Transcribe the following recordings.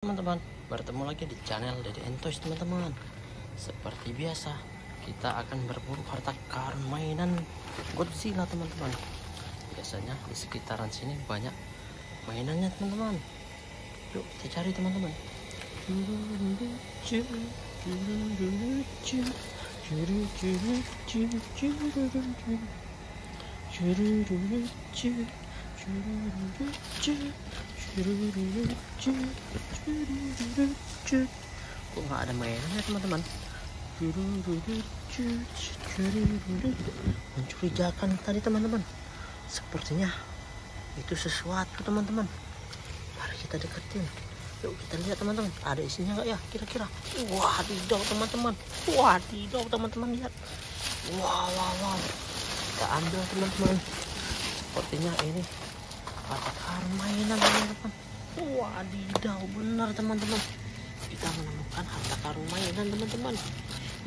teman-teman. Bertemu lagi di channel Dede Entoys teman-teman. Seperti biasa kita akan berburu harta karun mainan Godzilla teman-teman. Biasanya di sekitaran sini banyak mainannya teman-teman. Yuk kita cari teman-teman kok nggak ada mainannya teman-teman? Mencurigakan tadi teman-teman. Sepertinya itu sesuatu teman-teman. Mari kita deketin. Yuk kita lihat teman-teman. Ada isinya nggak ya kira-kira? Wah tidak teman-teman. Wah tidak teman-teman. Lihat. Wah wah wah. Kita ambil teman-teman. Sepertinya ini mainan teman-teman wadidaw benar teman-teman. Kita menemukan harta karun mainan teman-teman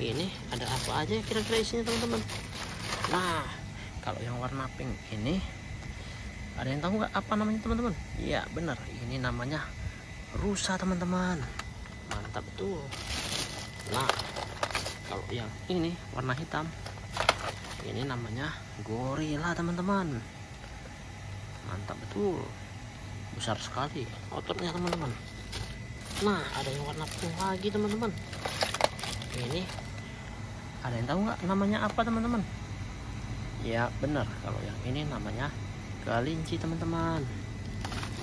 ini ada apa aja kira-kira isinya teman-teman? Nah kalau yang warna pink ini ada yang tahu nggak apa namanya teman-teman? Iya benar. Ini namanya rusa teman-teman. Mantap betul. Nah kalau yang ini warna hitam ini namanya gorila teman-teman. Mantap betul besar sekali. Ototnya teman-teman. Nah ada yang warna pink lagi teman-teman. Ini. Ada yang tahu nggak namanya apa teman-teman? Ya benar. Kalau yang ini namanya galinci teman-teman.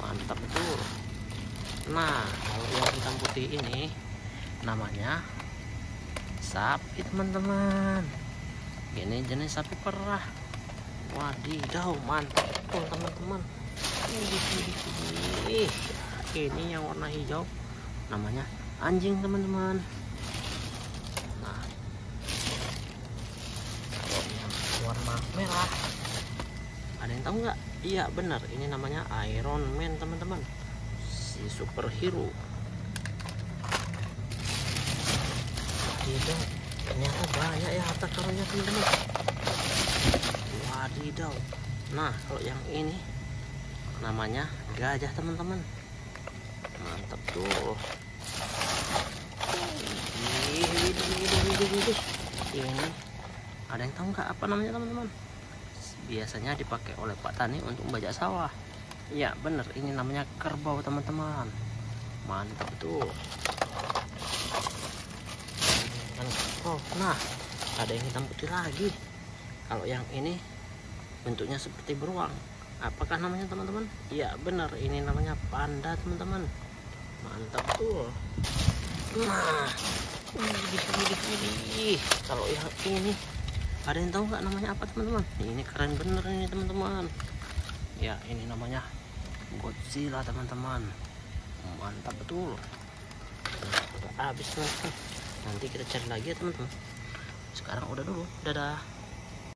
Mantap betul. Nah kalau yang hitam putih ini namanya sapi teman-teman. Ini jenis sapi perah. Wadidaw mantap betul teman-teman ini yang warna hijau. Namanya anjing teman-teman. Nah. Kalau yang warna merah. Ada yang tahu nggak? Iya benar. Ini namanya Iron Man teman-teman. Si superhero. Wadidaw. Ternyata banyak ya harta karunnya teman-teman. Wadidaw. Nah kalau yang ini namanya gajah teman-teman. Mantap tuh. Ini ada yang tahu nggak apa namanya teman-teman? Biasanya dipakai oleh Pak Tani untuk membajak sawah. Ya bener. Ini namanya kerbau teman-teman. Mantap tuh. Oh nah ada yang hitam putih lagi. Kalau yang ini bentuknya seperti beruang apakah namanya teman-teman? Iya benar. Ini namanya panda teman-teman. Mantap tuh. Nah. Widih, widih, widih. kalau yang ini ada yang tahu nggak namanya apa teman-teman? Ini keren bener ini teman-teman. Ya ini namanya Godzilla teman-teman. Mantap betul. Nah, habis teman-teman. Nanti kita cari lagi ya teman-teman. Sekarang udah dulu. Dadah